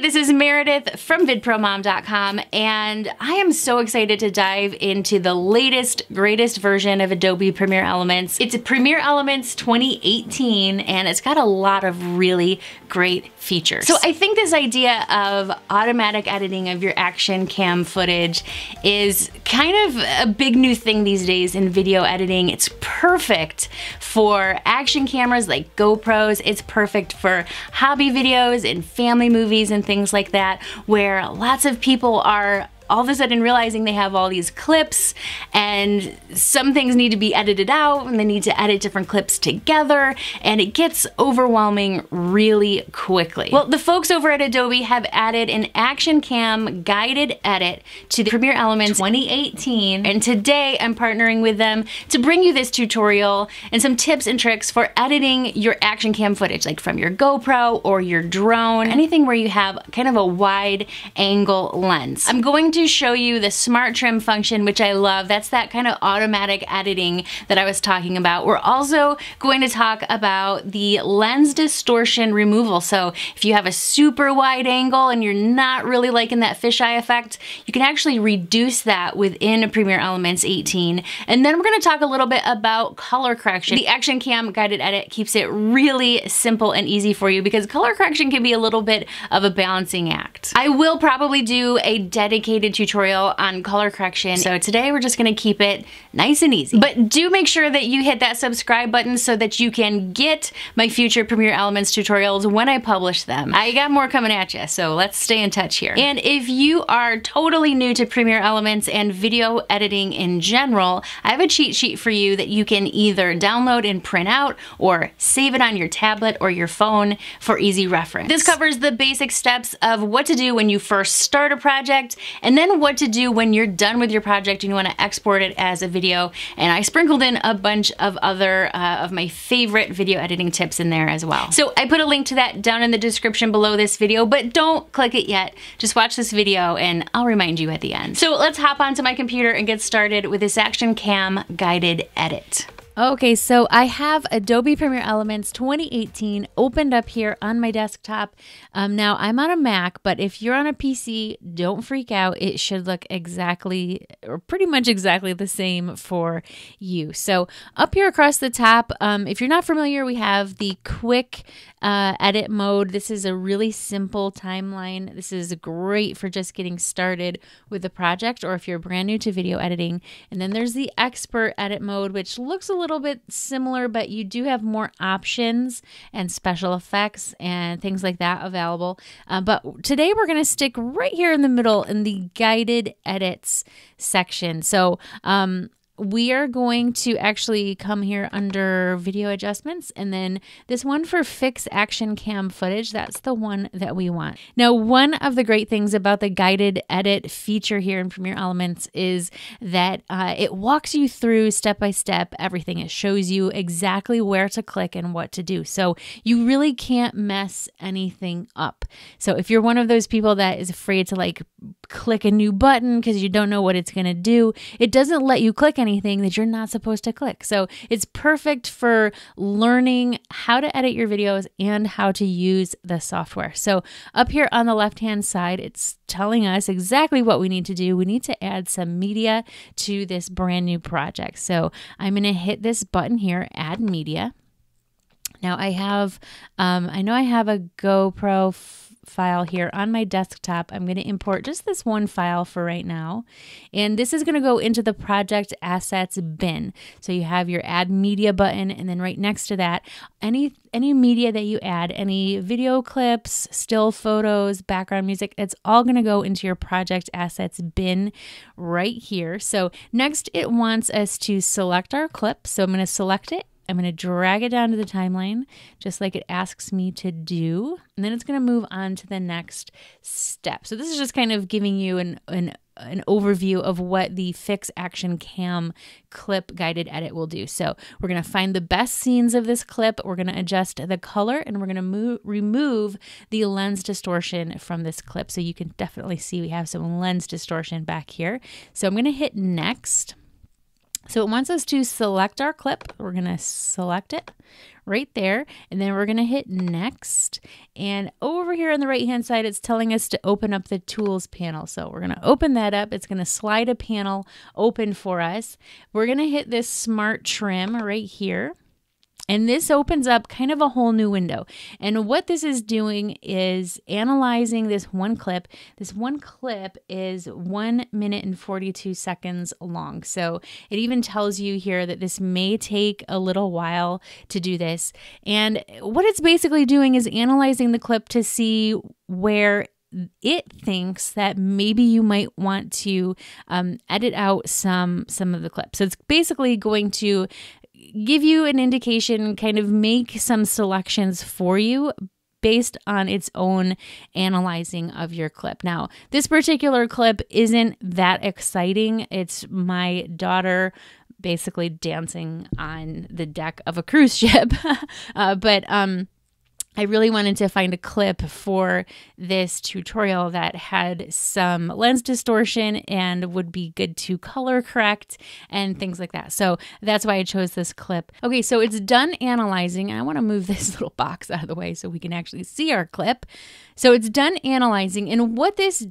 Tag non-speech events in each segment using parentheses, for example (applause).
this is Meredith from vidpromom.com and I am so excited to dive into the latest, greatest version of Adobe Premiere Elements. It's Premiere Elements 2018 and it's got a lot of really great features. So I think this idea of automatic editing of your action cam footage is kind of a big new thing these days in video editing. It's perfect for action cameras like GoPros. It's perfect for hobby videos and family movies and things like that where lots of people are all of a sudden realizing they have all these clips and some things need to be edited out and they need to edit different clips together and it gets overwhelming really quickly. Well, the folks over at Adobe have added an Action Cam guided edit to the Premiere Elements 2018 and today I'm partnering with them to bring you this tutorial and some tips and tricks for editing your Action Cam footage like from your GoPro or your drone, anything where you have kind of a wide angle lens. I'm going to to show you the smart trim function, which I love. That's that kind of automatic editing that I was talking about. We're also going to talk about the lens distortion removal. So if you have a super wide angle and you're not really liking that fisheye effect, you can actually reduce that within Premiere Elements 18. And then we're gonna talk a little bit about color correction. The Action Cam guided edit keeps it really simple and easy for you because color correction can be a little bit of a balancing act. I will probably do a dedicated tutorial on color correction. So today we're just gonna keep it nice and easy. But do make sure that you hit that subscribe button so that you can get my future Premiere Elements tutorials when I publish them. I got more coming at you, so let's stay in touch here. And if you are totally new to Premiere Elements and video editing in general, I have a cheat sheet for you that you can either download and print out or save it on your tablet or your phone for easy reference. This covers the basic steps of what to do when you first start a project and then what to do when you're done with your project and you want to export it as a video. And I sprinkled in a bunch of other uh, of my favorite video editing tips in there as well. So I put a link to that down in the description below this video, but don't click it yet. Just watch this video and I'll remind you at the end. So let's hop onto my computer and get started with this Action Cam guided edit. Okay, so I have Adobe Premiere Elements 2018 opened up here on my desktop. Um, now I'm on a Mac, but if you're on a PC, don't freak out. It should look exactly or pretty much exactly the same for you. So up here across the top, um, if you're not familiar, we have the quick uh, edit mode. This is a really simple timeline. This is great for just getting started with the project or if you're brand new to video editing. And then there's the expert edit mode, which looks a little bit similar, but you do have more options and special effects and things like that available. Uh, but today we're going to stick right here in the middle in the guided edits section. So um, we are going to actually come here under video adjustments and then this one for fix action cam footage that's the one that we want. Now one of the great things about the guided edit feature here in premiere elements is that uh, it walks you through step by step everything. It shows you exactly where to click and what to do. So you really can't mess anything up. So if you're one of those people that is afraid to like click a new button because you don't know what it's going to do it doesn't let you click anything anything that you're not supposed to click. So it's perfect for learning how to edit your videos and how to use the software. So up here on the left hand side, it's telling us exactly what we need to do. We need to add some media to this brand new project. So I'm going to hit this button here, add media. Now I have, um, I know I have a GoPro file here on my desktop. I'm going to import just this one file for right now. And this is going to go into the project assets bin. So you have your add media button and then right next to that, any any media that you add, any video clips, still photos, background music, it's all going to go into your project assets bin right here. So next it wants us to select our clip. So I'm going to select it I'm going to drag it down to the timeline just like it asks me to do. And then it's going to move on to the next step. So this is just kind of giving you an, an, an overview of what the Fix Action Cam clip guided edit will do. So we're going to find the best scenes of this clip. We're going to adjust the color and we're going to remove the lens distortion from this clip. So you can definitely see we have some lens distortion back here. So I'm going to hit next. So it wants us to select our clip. We're going to select it right there. And then we're going to hit next. And over here on the right hand side, it's telling us to open up the tools panel. So we're going to open that up. It's going to slide a panel open for us. We're going to hit this smart trim right here. And this opens up kind of a whole new window. And what this is doing is analyzing this one clip. This one clip is one minute and 42 seconds long. So it even tells you here that this may take a little while to do this. And what it's basically doing is analyzing the clip to see where it thinks that maybe you might want to um, edit out some some of the clips. So it's basically going to give you an indication, kind of make some selections for you based on its own analyzing of your clip. Now, this particular clip isn't that exciting. It's my daughter basically dancing on the deck of a cruise (laughs) ship. uh, but um I really wanted to find a clip for this tutorial that had some lens distortion and would be good to color correct and things like that. So that's why I chose this clip. Okay, so it's done analyzing. I want to move (laughs) this little box out of the way so we can actually see our clip. So it's done analyzing and what this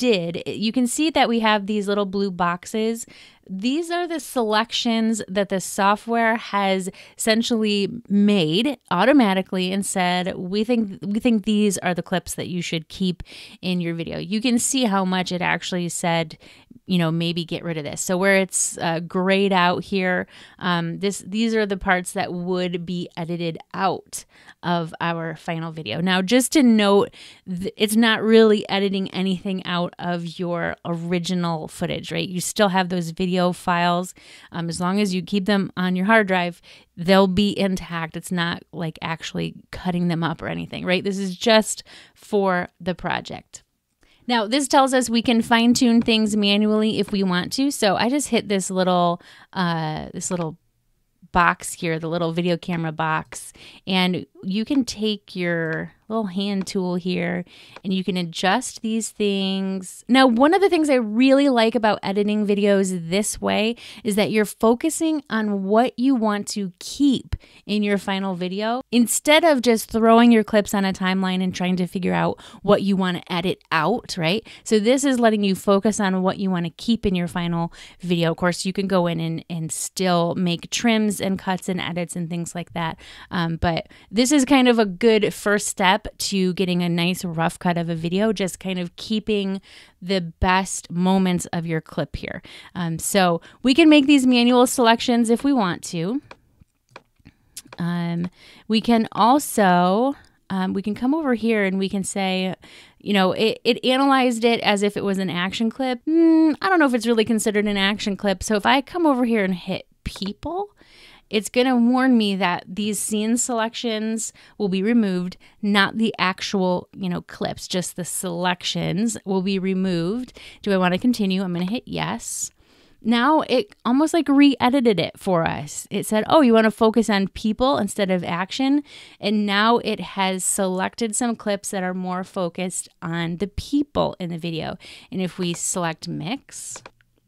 did, you can see that we have these little blue boxes these are the selections that the software has essentially made automatically and said we think we think these are the clips that you should keep in your video. You can see how much it actually said, you know, maybe get rid of this. So where it's uh, grayed out here, um, this these are the parts that would be edited out of our final video. Now, just to note, it's not really editing anything out of your original footage, right? You still have those video files. Um, as long as you keep them on your hard drive, they'll be intact. It's not like actually cutting them up or anything, right? This is just for the project. Now, this tells us we can fine tune things manually if we want to. So I just hit this little, uh, this little box here, the little video camera box, and you can take your little hand tool here and you can adjust these things. Now, one of the things I really like about editing videos this way is that you're focusing on what you want to keep in your final video instead of just throwing your clips on a timeline and trying to figure out what you want to edit out, right? So this is letting you focus on what you want to keep in your final video. Of course, you can go in and, and still make trims and cuts and edits and things like that. Um, but this is kind of a good first step step to getting a nice rough cut of a video, just kind of keeping the best moments of your clip here. Um, so we can make these manual selections if we want to. Um, we can also, um, we can come over here and we can say, you know, it, it analyzed it as if it was an action clip. Mm, I don't know if it's really considered an action clip. So if I come over here and hit people, it's going to warn me that these scene selections will be removed, not the actual, you know, clips, just the selections will be removed. Do I want to continue? I'm going to hit yes. Now it almost like re edited it for us. It said, Oh, you want to focus on people instead of action. And now it has selected some clips that are more focused on the people in the video. And if we select mix,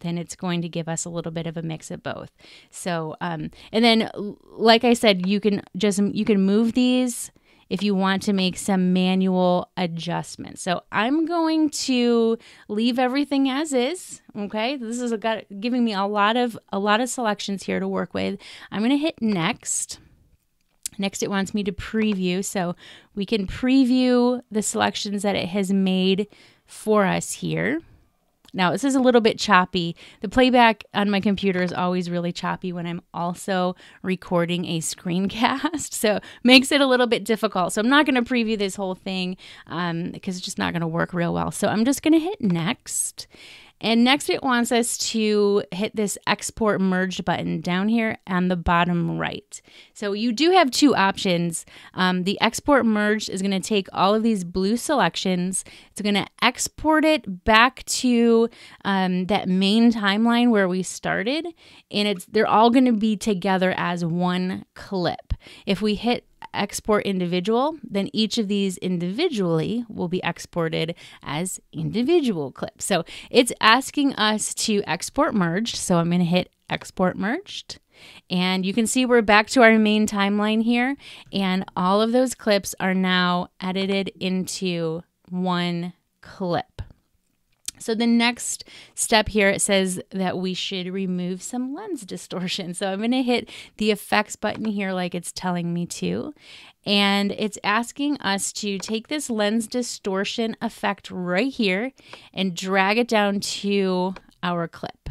then it's going to give us a little bit of a mix of both. So, um, and then, like I said, you can just you can move these if you want to make some manual adjustments. So I'm going to leave everything as is. Okay, this is a, got giving me a lot of a lot of selections here to work with. I'm going to hit next. Next, it wants me to preview. So we can preview the selections that it has made for us here. Now, this is a little bit choppy. The playback on my computer is always really choppy when I'm also recording a screencast. (laughs) So, makes it a little bit difficult. So, I'm not going to preview this whole thing um, because it's just not going to work real well. So, I'm just going to hit next. And next it wants us to hit this export merge button down here on the bottom right. So you do have two options. Um, the export merge is going to take all of these blue selections. It's going to export it back to um, that main timeline where we started. And it's they're all going to be together as one clip. If we hit export individual, then each of these individually will be exported as individual clips. So it's asking us to export merged. So I'm going to hit export merged. And you can see we're back to our main timeline here. And all of those clips are now edited into one clip. So the next step here, it says that we should remove some lens (laughs) distortion. So I'm going to hit the effects button here like it's telling me to. And it's asking us to take this lens distortion effect right here and drag it down to our clip.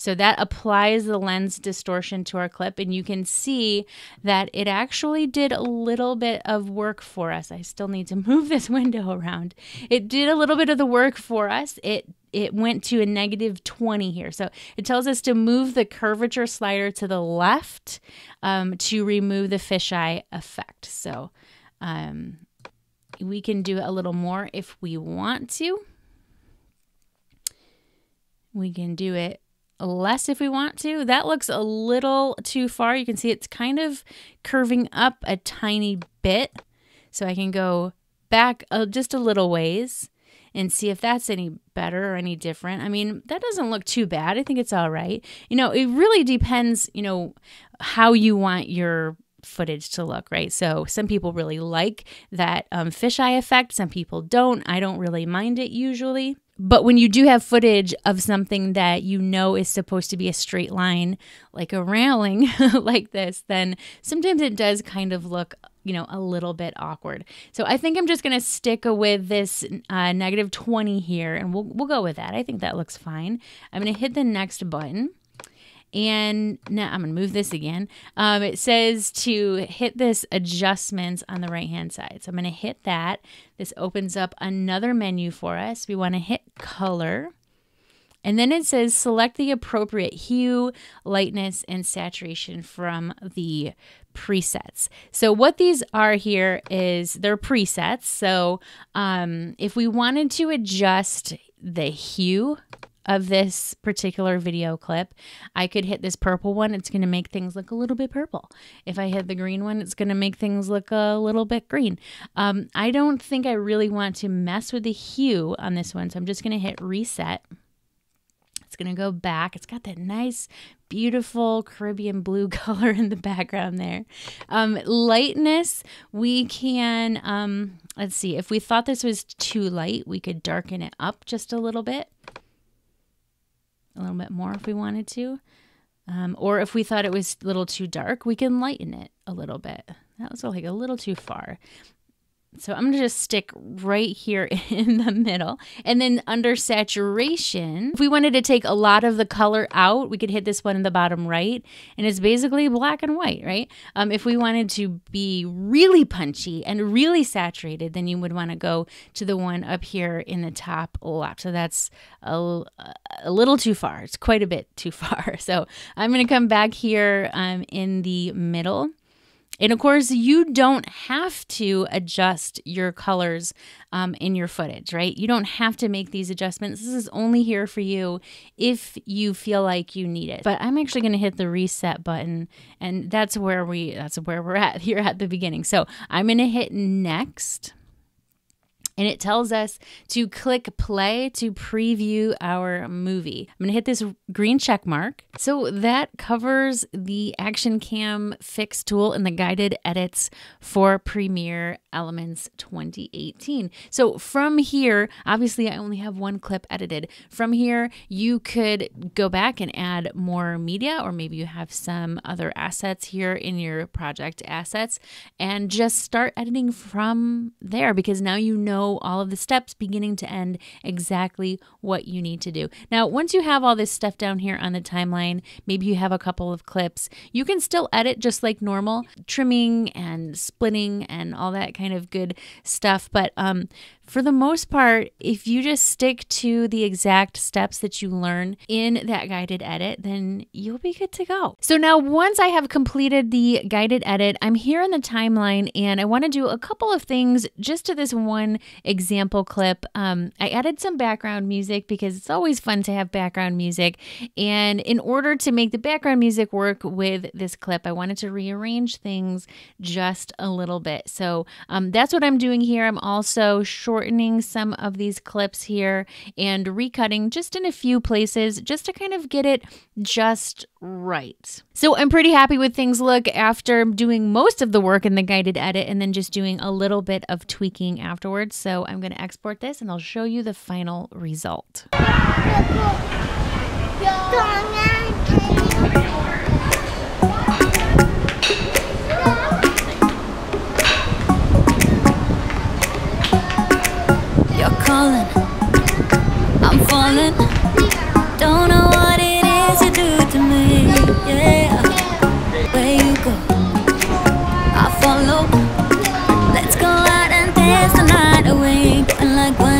So that applies the lens distortion to our clip and you can see that it actually did a little bit of work for us. I still need to (laughs) move this window around. It did a little bit of the work for us. It it went to a negative 20 here. So it tells us to move the curvature slider to the left um, to remove the fisheye effect. So um, we can do a little more if we want to. We can do it less if we want to. That looks a little too far. You can see it's kind of curving up a tiny bit. So I can go back uh, just a little ways and see if that's any better or any different. I mean, that doesn't look too bad. I think it's all right. You know, it really depends, you know, how you want your footage to look, right? So some people really like that um, fisheye effect. Some people don't. I don't really mind it usually. But when you do have footage of something that you know is supposed to be a straight line, like a railing (laughs) like this, then sometimes it does kind of look, you know, a little bit awkward. So I think I'm just going to stick with this uh, negative 20 here and we'll, we'll go with that. I think that looks fine. I'm going to hit the next button. And now I'm going to move this again. Um, it says to hit this adjustments on the right hand side. So I'm going to hit that. This opens up another menu for us. We want to hit color. And then it says select the appropriate hue, lightness, and saturation from the presets. So what these are here is they're presets. So um, if we wanted to adjust the hue of this particular video clip, I could hit this purple one. It's going to make things look a little bit purple. If I hit the green one, it's going to make things look a little bit green. Um, I don't think I really want to mess with the hue on this one, so I'm just going to hit reset. It's going to go back. It's got that nice, beautiful Caribbean blue (laughs) color in the background there. Um, lightness, we can, um, let's see, if we thought this was too light, we could darken it up just a little bit a little bit more if we wanted to. Um, or if we thought it was a little too dark, we can lighten it a little bit. That was like a little too far. So I'm going to just stick right here (laughs) in the middle. And then under saturation, if we wanted to take a lot of the color out, we could hit this one in the bottom right. And it's basically black and white, right? Um, if we wanted to be really punchy and really saturated, then you would want to go to the one up here in the top left. So that's a, a little too far. It's quite a bit too (laughs) far. So I'm going to come back here um, in the middle and of course, you don't have to adjust your colors um, in your footage, right? You don't have to make these adjustments. This is only here for you if you feel like you need it. But I'm actually going to hit the reset button, and that's where we that's where we're at (laughs) here at the beginning. So I'm going to hit next and it tells us to click play to preview our movie. I'm going to hit this green check mark. So that covers the Action Cam Fix tool and the guided edits for Premiere Elements 2018. So from here, obviously I only have one clip edited. From here, you could go back and add more media or maybe you have some other assets here in your project assets and just start editing from there because now you know all of the steps beginning to end exactly what you need to do. Now, once you have all this stuff down here on the timeline, maybe you have a couple of clips, you can still edit just like normal, trimming and splitting and all that kind of good stuff. But um, for the most part, if you just stick to the exact steps that you learn in that guided edit, then you'll be good to go. So now once I have completed the guided edit, I'm here in the timeline and I want to do a couple of things just to this one example clip. Um, I added some background music because it's always fun to have background music. And in order to make the background music work with this clip, I wanted to rearrange things just a little bit. So Um, that's what I'm doing here. I'm also shortening some of these clips here and recutting just in a few places just to kind of get it just right. So I'm pretty happy with things look after doing most of the work in the guided edit and then just doing a little bit of tweaking afterwards. So I'm going to export this and I'll show you the final result. I'm. Don't know what it is you do to me. Yeah, where you go, I follow. Let's go out and dance the night away. Like one,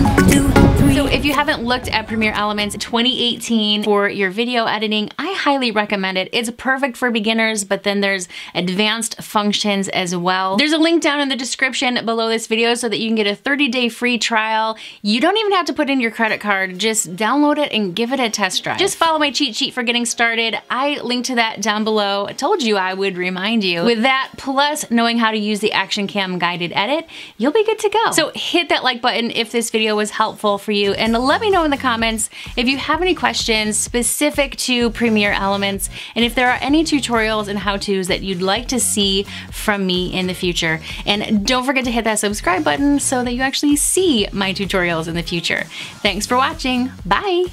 if you haven't looked at Premiere Elements 2018 for your video editing, I highly recommend it. It's perfect for beginners, but then there's advanced functions as well. There's a link down in the description below this video so that you can get a 30-day free trial. You don't even have to put in your credit card. Just download it and give it a test drive. Just follow my cheat sheet for getting started. I linked to that down below. I told you I would remind you. With that, plus knowing how to use the Action Cam guided edit, you'll be good to go. So hit that like button if this video was helpful for you and let me know in the comments if you have any questions specific to Premiere Elements and if there are any tutorials and how-tos that you'd like to see from me in the future. And don't forget to hit that subscribe button so that you actually see my tutorials in the future. Thanks for watching. Bye!